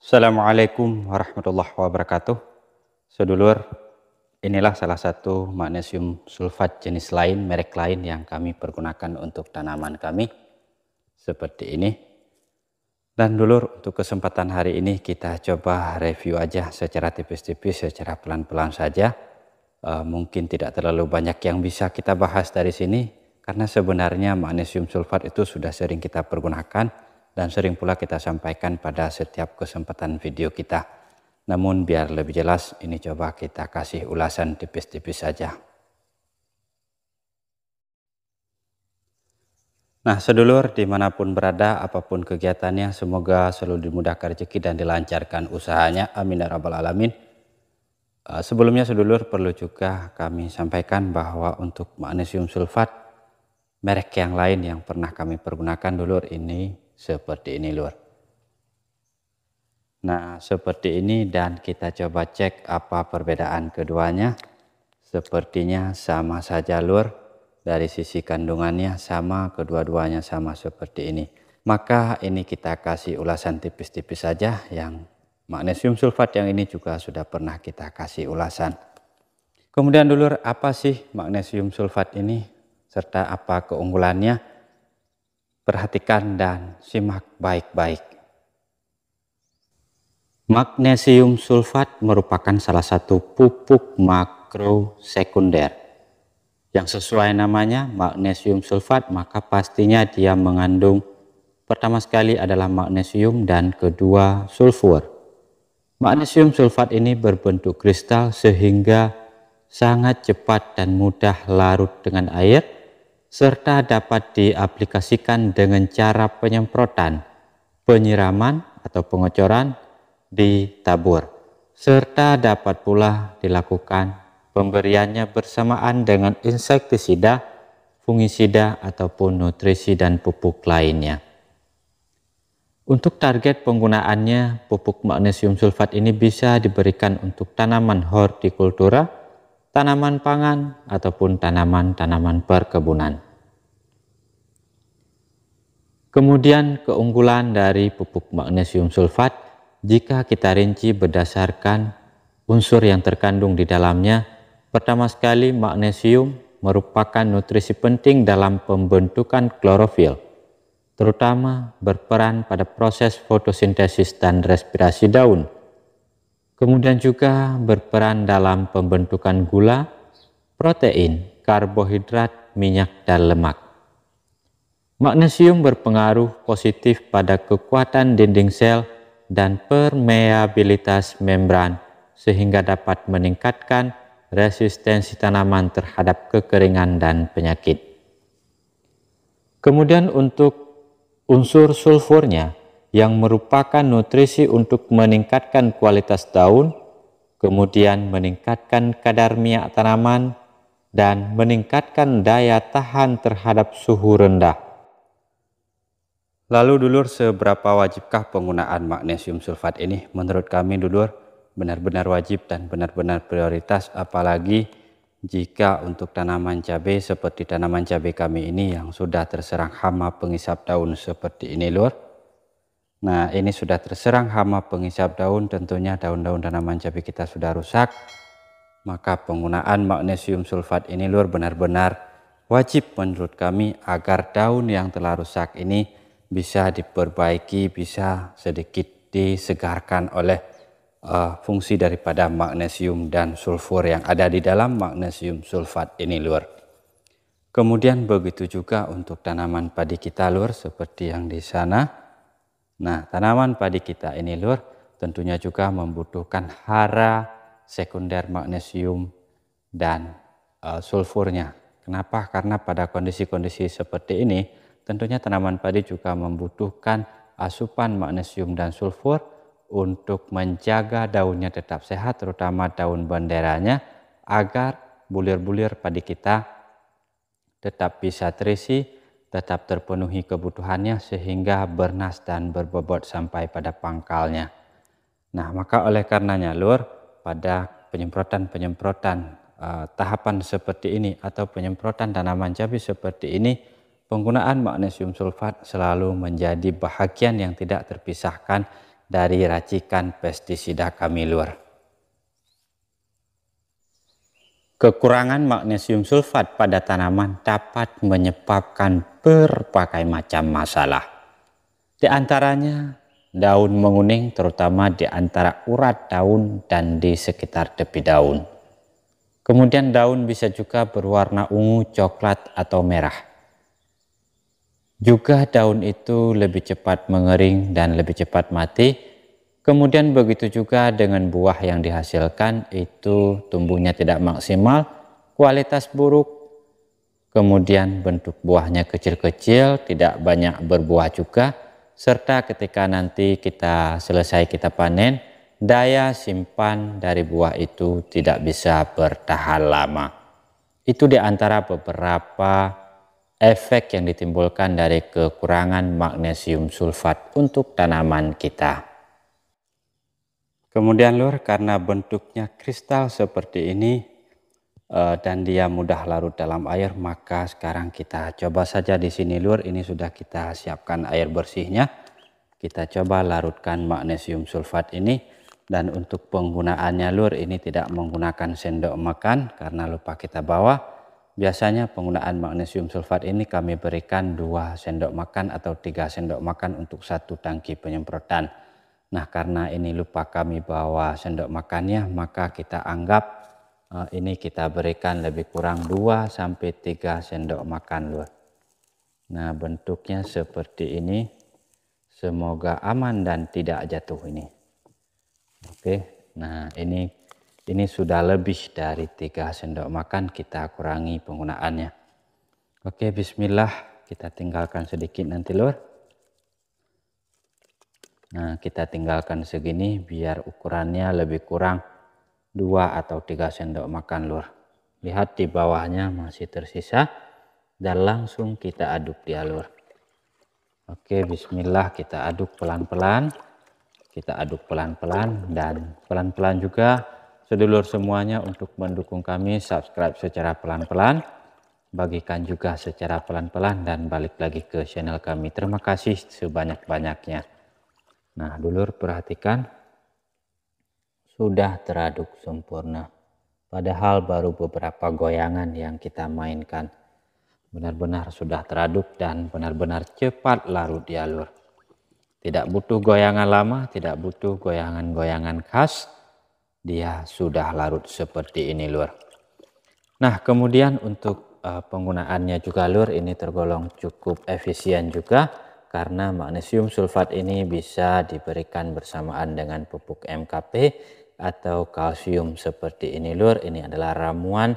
Assalamualaikum warahmatullahi wabarakatuh. Sedulur, inilah salah satu magnesium sulfat jenis lain, merek lain yang kami pergunakan untuk tanaman kami. Seperti ini. Dan dulur, untuk kesempatan hari ini kita coba review aja secara tipis-tipis, secara pelan-pelan saja. Uh, mungkin tidak terlalu banyak yang bisa kita bahas dari sini, karena sebenarnya magnesium sulfat itu sudah sering kita pergunakan dan sering pula kita sampaikan pada setiap kesempatan video kita. Namun biar lebih jelas ini coba kita kasih ulasan tipis-tipis saja. Nah sedulur di mana pun berada apa pun kegiatannya semoga selalu dimudahkan rezeki dan dilancarkan usahanya amin ya rabbal alamin. Eh, sebelumnya sedulur perlu juga kami sampaikan bahwa untuk magnesium sulfat merek yang lain yang pernah kami pergunakan dulur ini seperti ini lur. Nah seperti ini dan kita coba cek apa perbedaan keduanya. Sepertinya sama saja lur. Dari sisi kandungannya sama, kedua-duanya sama seperti ini. Maka ini kita kasih ulasan tipis-tipis saja yang magnesium sulfat yang ini juga sudah pernah kita kasih ulasan. Kemudian dulur apa sih magnesium sulfat ini serta apa keunggulannya? Perhatikan dan simak baik-baik. Magnesium sulfat merupakan salah satu pupuk makro sekunder. Yang sesuai namanya magnesium sulfat maka pastinya dia mengandung pertama sekali adalah magnesium dan kedua sulfur. Magnesium sulfat ini berbentuk kristal sehingga sangat cepat dan mudah larut dengan air serta dapat diaplikasikan dengan cara penyemprotan, penyiraman atau pengocoran di tabur, serta dapat pula dilakukan pemberiannya bersamaan dengan insektisida, fungisida ataupun nutrisi dan pupuk lainnya. Untuk target penggunaannya, pupuk magnesium sulfat ini bisa diberikan untuk tanaman hortikultura, tanaman pangan, ataupun tanaman-tanaman perkebunan. Kemudian keunggulan dari pupuk magnesium sulfat jika kita rinci berdasarkan unsur yang terkandung di dalamnya. Pertama sekali magnesium merupakan nutrisi penting dalam pembentukan klorofil, terutama berperan pada proses fotosintesis dan respirasi daun Kemudian juga berperan dalam pembentukan gula, protein, karbohidrat, minyak, dan lemak. Magnesium berpengaruh positif pada kekuatan dinding sel dan permeabilitas membran sehingga dapat meningkatkan resistensi tanaman terhadap kekeringan dan penyakit. Kemudian untuk unsur sulfurnya, yang merupakan nutrisi untuk meningkatkan kualitas daun, kemudian meningkatkan kadar minyak tanaman, dan meningkatkan daya tahan terhadap suhu rendah. Lalu dulur seberapa wajibkah penggunaan magnesium sulfat ini? Menurut kami dulur benar-benar wajib dan benar-benar prioritas apalagi jika untuk tanaman cabai seperti tanaman cabai kami ini yang sudah terserang hama pengisap daun seperti ini lur Nah ini sudah terserang hama pengisap daun tentunya daun-daun tanaman cabai kita sudah rusak maka penggunaan magnesium sulfat ini luar benar-benar wajib menurut kami agar daun yang telah rusak ini bisa diperbaiki bisa sedikit disegarkan oleh uh, fungsi daripada magnesium dan sulfur yang ada di dalam magnesium sulfat ini luar kemudian begitu juga untuk tanaman padi kita luar seperti yang di sana Nah, tanaman padi kita ini lur tentunya juga membutuhkan hara sekunder magnesium dan uh, sulfurnya. Kenapa? Karena pada kondisi-kondisi seperti ini tentunya tanaman padi juga membutuhkan asupan magnesium dan sulfur untuk menjaga daunnya tetap sehat terutama daun benderanya agar bulir-bulir padi kita tetap bisa terisi tetap terpenuhi kebutuhannya sehingga bernas dan berbobot sampai pada pangkalnya. Nah, maka oleh karenanya lur pada penyemprotan-penyemprotan uh, tahapan seperti ini atau penyemprotan tanaman cabai seperti ini penggunaan magnesium sulfat selalu menjadi bahagian yang tidak terpisahkan dari racikan pestisida kami luar. Kekurangan magnesium sulfat pada tanaman dapat menyebabkan berbagai macam masalah. Di antaranya daun menguning terutama di antara urat daun dan di sekitar tepi daun. Kemudian daun bisa juga berwarna ungu, coklat atau merah. Juga daun itu lebih cepat mengering dan lebih cepat mati. Kemudian begitu juga dengan buah yang dihasilkan itu tumbuhnya tidak maksimal, kualitas buruk, kemudian bentuk buahnya kecil-kecil, tidak banyak berbuah juga, serta ketika nanti kita selesai kita panen, daya simpan dari buah itu tidak bisa bertahan lama. Itu di antara beberapa efek yang ditimbulkan dari kekurangan magnesium sulfat untuk tanaman kita. Kemudian lur, karena bentuknya kristal seperti ini uh, dan dia mudah larut dalam air, maka sekarang kita coba saja di sini lur, ini sudah kita siapkan air bersihnya. Kita coba larutkan magnesium sulfat ini dan untuk penggunaannya lur ini tidak menggunakan sendok makan karena lupa kita bawa Biasanya penggunaan magnesium sulfat ini kami berikan 2 sendok makan atau 3 sendok makan untuk satu tangki penyemprotan. Nah karena ini lupa kami bawa sendok makannya maka kita anggap uh, ini kita berikan lebih kurang 2 sampai 3 sendok makan luar. Nah bentuknya seperti ini. Semoga aman dan tidak jatuh ini. Oke, nah ini ini sudah lebih dari tiga sendok makan kita kurangi penggunaannya. Oke bismillah kita tinggalkan sedikit nanti lur. Nah kita tinggalkan segini biar ukurannya lebih kurang dua atau tiga sendok makan lur. Lihat di bawahnya masih tersisa dan langsung kita aduk di alur. Oke bismillah kita aduk pelan-pelan. Kita aduk pelan-pelan dan pelan-pelan juga sedulur semuanya untuk mendukung kami subscribe secara pelan-pelan bagikan juga secara pelan-pelan dan balik lagi ke channel kami terima kasih sebanyak-banyaknya nah dulur perhatikan. Sudah teraduk sempurna. Padahal baru beberapa goyangan yang kita mainkan. Benar-benar sudah teraduk dan benar-benar cepat larut di alur. Tidak butuh goyangan lama tidak butuh goyangan-goyangan khas. Dia sudah larut seperti ini lur. Nah kemudian untuk uh, penggunaannya juga lur ini tergolong cukup efisien juga karena magnesium sulfat ini bisa diberikan bersamaan dengan pupuk MKP atau kalsium seperti ini lur. Ini adalah ramuan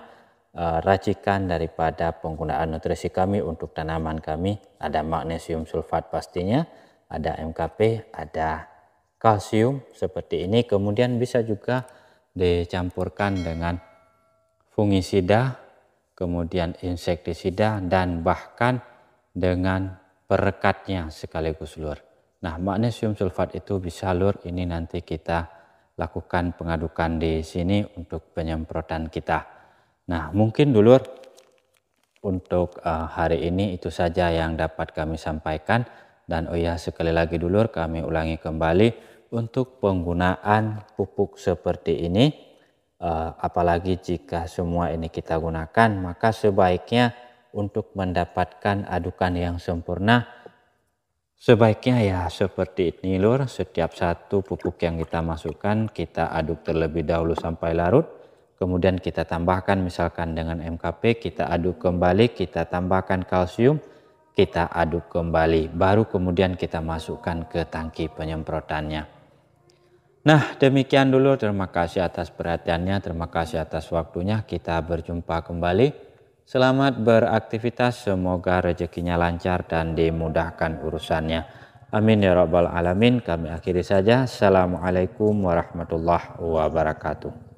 uh, racikan daripada penggunaan nutrisi kami untuk tanaman kami. Ada magnesium sulfat pastinya, ada MKP, ada kalsium seperti ini kemudian bisa juga dicampurkan dengan fungisida kemudian insektisida dan bahkan dengan perekatnya sekaligus lur. Nah magnesium sulfat itu bisa lur ini nanti kita lakukan pengadukan di sini untuk penyemprotan kita. Nah mungkin dulur untuk uh, hari ini itu saja yang dapat kami sampaikan dan oh ya sekali lagi dulur kami ulangi kembali untuk penggunaan pupuk seperti ini uh, apalagi jika semua ini kita gunakan maka sebaiknya untuk mendapatkan adukan yang sempurna. Sebaiknya ya seperti ini lur. Setiap satu pupuk yang kita masukkan kita aduk terlebih dahulu sampai larut. Kemudian kita tambahkan misalkan dengan MKP kita aduk kembali kita tambahkan kalsium kita aduk kembali. Baru kemudian kita masukkan ke tangki penyemprotannya. Nah demikian dulu. Terima kasih atas perhatiannya terima kasih atas waktunya. Kita berjumpa kembali selamat beraktivitas semoga rezekinya lancar dan dimudahkan urusannya. Amin ya rabbal alamin. Kami akhiri saja. Assalamualaikum warahmatullahi wabarakatuh